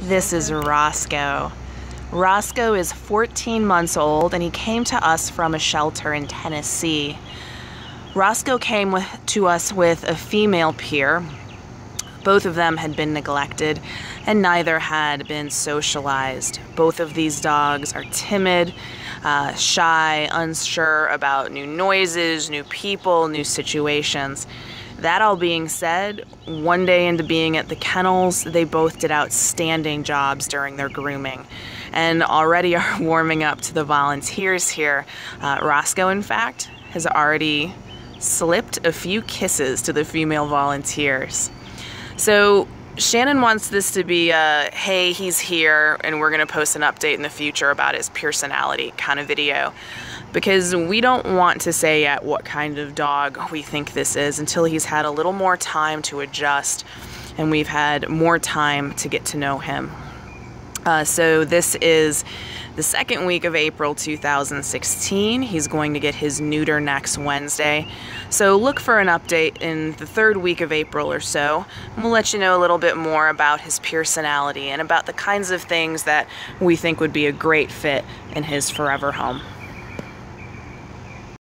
This is Roscoe. Roscoe is 14 months old and he came to us from a shelter in Tennessee. Roscoe came with, to us with a female Pyr. Both of them had been neglected and neither had been socialized. Both of these dogs are timid, uh, shy, unsure about new noises, new people, new situations. That all being said, one day into being at the kennels, they both did outstanding jobs during their grooming and already are warming up to the volunteers here. Uh, Roscoe, in fact, has already slipped a few kisses to the female volunteers. So Shannon wants this to be a hey, he's here, and we're going to post an update in the future about his personality kind of video because we don't want to say yet what kind of dog we think this is until he's had a little more time to adjust and we've had more time to get to know him. Uh, so this is the second week of April 2016. He's going to get his neuter next Wednesday. So look for an update in the third week of April or so. We'll let you know a little bit more about his personality and about the kinds of things that we think would be a great fit in his forever home.